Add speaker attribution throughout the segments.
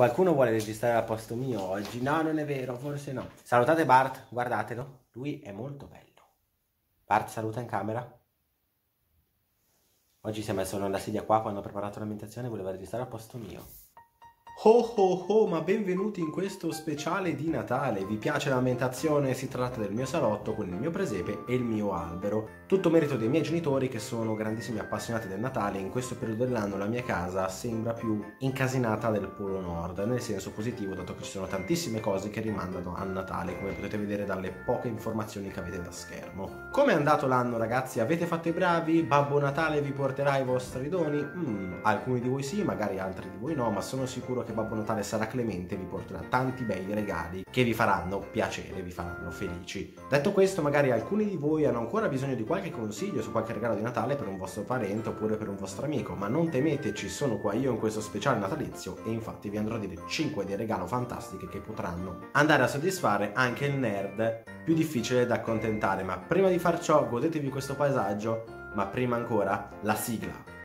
Speaker 1: Qualcuno vuole registrare al posto mio oggi? No, non è vero, forse no. Salutate Bart, guardatelo. Lui è molto bello. Bart saluta in camera. Oggi si è messo nella sedia qua quando ho preparato l'ambientazione e voleva registrare al posto mio. Oh oh oh, ma benvenuti in questo speciale di Natale. Vi piace l'ambientazione? Si tratta del mio salotto con il mio presepe e il mio albero. Tutto merito dei miei genitori che sono grandissimi appassionati del Natale. In questo periodo dell'anno la mia casa sembra più incasinata del Polo Nord, nel senso positivo, dato che ci sono tantissime cose che rimandano al Natale, come potete vedere dalle poche informazioni che avete da schermo. Come è andato l'anno, ragazzi? Avete fatto i bravi? Babbo Natale vi porterà i vostri doni? Mm, alcuni di voi sì, magari altri di voi no, ma sono sicuro che che Babbo Natale sarà clemente e vi porterà tanti bei regali che vi faranno piacere, vi faranno felici. Detto questo, magari alcuni di voi hanno ancora bisogno di qualche consiglio su qualche regalo di Natale per un vostro parente oppure per un vostro amico, ma non temete, ci sono qua io in questo speciale natalizio e infatti vi andrò a dire 5 dei regalo fantastiche che potranno andare a soddisfare anche il nerd più difficile da accontentare. Ma prima di far ciò, godetevi questo paesaggio, ma prima ancora la sigla.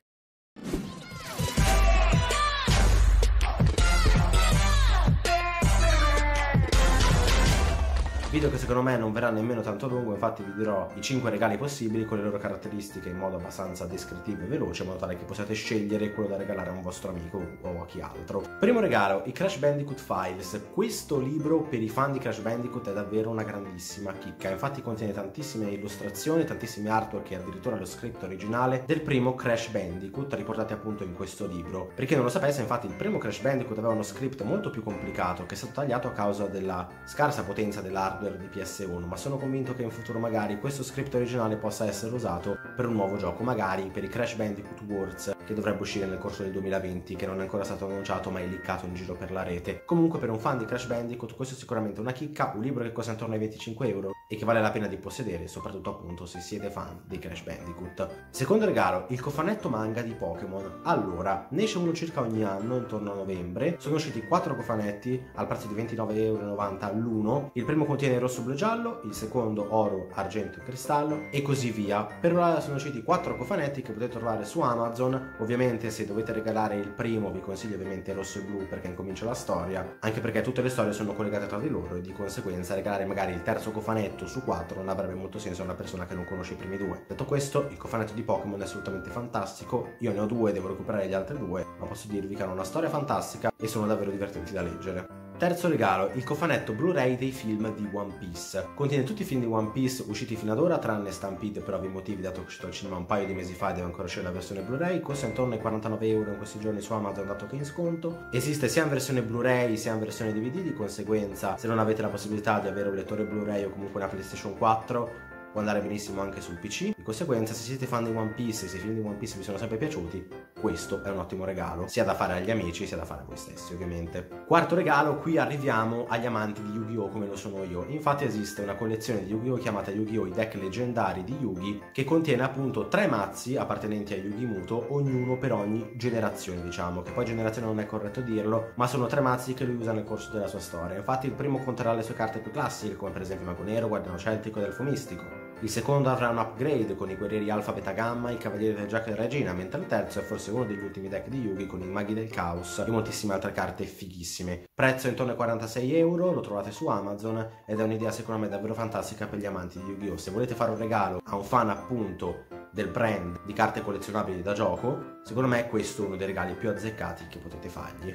Speaker 1: Video che secondo me non verrà nemmeno tanto lungo, infatti vi dirò i 5 regali possibili con le loro caratteristiche in modo abbastanza descrittivo e veloce, in modo tale che possiate scegliere quello da regalare a un vostro amico o a chi altro. Primo regalo, i Crash Bandicoot Files. Questo libro per i fan di Crash Bandicoot è davvero una grandissima chicca, infatti contiene tantissime illustrazioni, tantissimi artwork e addirittura lo script originale del primo Crash Bandicoot, riportati appunto in questo libro. Per chi non lo sapesse, infatti il primo Crash Bandicoot aveva uno script molto più complicato che è stato tagliato a causa della scarsa potenza dell'hardware hardware di PS1, ma sono convinto che in futuro magari questo script originale possa essere usato per un nuovo gioco, magari per i Crash Bandicoot Wars che dovrebbe uscire nel corso del 2020, che non è ancora stato annunciato ma è liccato in giro per la rete. Comunque per un fan di Crash Bandicoot questo è sicuramente una chicca, un libro che costa intorno ai 25 euro e che vale la pena di possedere, soprattutto appunto se siete fan di Crash Bandicoot. Secondo regalo, il cofanetto manga di Pokémon. Allora, ne esce uno circa ogni anno, intorno a novembre, sono usciti 4 cofanetti al prezzo di 29,90 euro l'uno, il primo contiene contiene rosso, blu e giallo, il secondo oro, argento e cristallo e così via. Per ora sono usciti 4 cofanetti che potete trovare su Amazon. Ovviamente se dovete regalare il primo vi consiglio ovviamente rosso e blu perché incomincia la storia, anche perché tutte le storie sono collegate tra di loro e di conseguenza regalare magari il terzo cofanetto su 4 non avrebbe molto senso a una persona che non conosce i primi due. Detto questo, il cofanetto di Pokémon è assolutamente fantastico, io ne ho due, devo recuperare gli altri due, ma posso dirvi che hanno una storia fantastica e sono davvero divertenti da leggere. Terzo regalo, il cofanetto Blu-ray dei film di One Piece. Contiene tutti i film di One Piece usciti fino ad ora, tranne Stampede per ovvi motivi, dato che è uscito al cinema un paio di mesi fa e deve ancora uscire la versione Blu-ray. Costa intorno ai 49 euro in questi giorni su Amazon, dato che è in sconto. Esiste sia in versione Blu-ray sia in versione DVD, di conseguenza, se non avete la possibilità di avere un lettore Blu-ray o comunque una PlayStation 4, può andare benissimo anche sul PC. Di conseguenza, se siete fan di One Piece e se i film di One Piece vi sono sempre piaciuti, questo è un ottimo regalo, sia da fare agli amici sia da fare a voi stessi, ovviamente. Quarto regalo, qui arriviamo agli amanti di Yu-Gi-Oh! come lo sono io. Infatti esiste una collezione di Yu-Gi-Oh! chiamata Yu-Gi-Oh! i deck leggendari di Yugi, che contiene appunto tre mazzi appartenenti a Yugi Muto, ognuno per ogni generazione, diciamo, che poi generazione non è corretto dirlo, ma sono tre mazzi che lui usa nel corso della sua storia. Infatti il primo conterrà le sue carte più classiche, come per esempio Mago Nero, Guardiano Celtico ed Elfo Mistico. Il secondo avrà un upgrade con i guerrieri Alpha Beta Gamma, i cavalieri del Giacca e Regina, mentre il terzo è forse uno degli ultimi deck di Yugi con i maghi del caos e moltissime altre carte fighissime. Prezzo intorno ai 46 euro, lo trovate su Amazon ed è un'idea secondo me davvero fantastica per gli amanti di Yu-Gi-Oh! Se volete fare un regalo a un fan appunto del brand di carte collezionabili da gioco, secondo me è questo uno dei regali più azzeccati che potete fargli.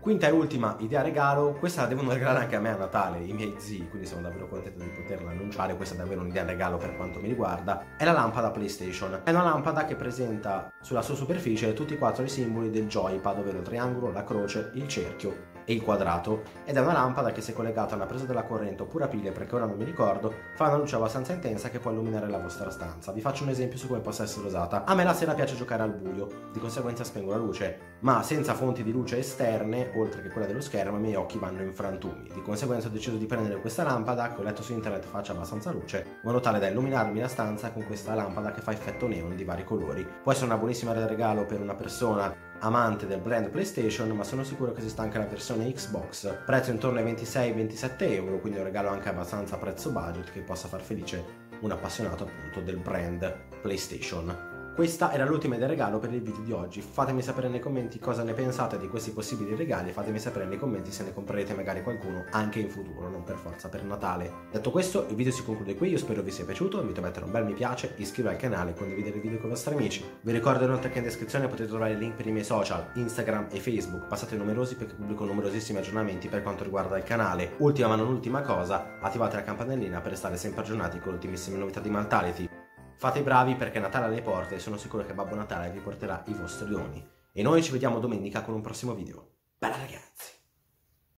Speaker 1: Quinta e ultima idea regalo, questa la devono regalare anche a me a Natale, i miei zii, quindi sono davvero contento di poterla annunciare, questa è davvero un'idea regalo per quanto mi riguarda, è la lampada PlayStation. È una lampada che presenta sulla sua superficie tutti e quattro i simboli del joypad, ovvero il triangolo, la croce, il cerchio e il quadrato. Ed è una lampada che se collegata a una presa della corrente oppure a pile perché ora non mi ricordo fa una luce abbastanza intensa che può illuminare la vostra stanza. Vi faccio un esempio su come possa essere usata. A me la sera piace giocare al buio. Di conseguenza spengo la luce. Ma senza fonti di luce esterne oltre che quella dello schermo i miei occhi vanno in frantumi. Di conseguenza ho deciso di prendere questa lampada. Che ho letto su internet faccia abbastanza luce in modo tale da illuminarmi la stanza con questa lampada che fa effetto neon di vari colori. Può essere una buonissima regalo per una persona amante del brand PlayStation, ma sono sicuro che esista anche la versione Xbox, prezzo intorno ai 26-27 euro, quindi un regalo anche abbastanza a prezzo budget che possa far felice un appassionato appunto del brand PlayStation. Questa era l'ultima idea regalo per il video di oggi. Fatemi sapere nei commenti cosa ne pensate di questi possibili regali fatemi sapere nei commenti se ne comprerete magari qualcuno anche in futuro, non per forza per Natale. Detto questo, il video si conclude qui, io spero vi sia piaciuto, vi invito a mettere un bel mi piace, iscrivervi al canale e condividere il video con i vostri amici. Vi ricordo inoltre che in descrizione potete trovare il link per i miei social, Instagram e Facebook, passate numerosi perché pubblico numerosissimi aggiornamenti per quanto riguarda il canale. Ultima ma non ultima cosa, attivate la campanellina per restare sempre aggiornati con le ultimissime novità di Maltality. Fate i bravi perché Natale alle porte e sono sicuro che Babbo Natale vi porterà i vostri doni. E noi ci vediamo domenica con un prossimo video. Bella ragazzi!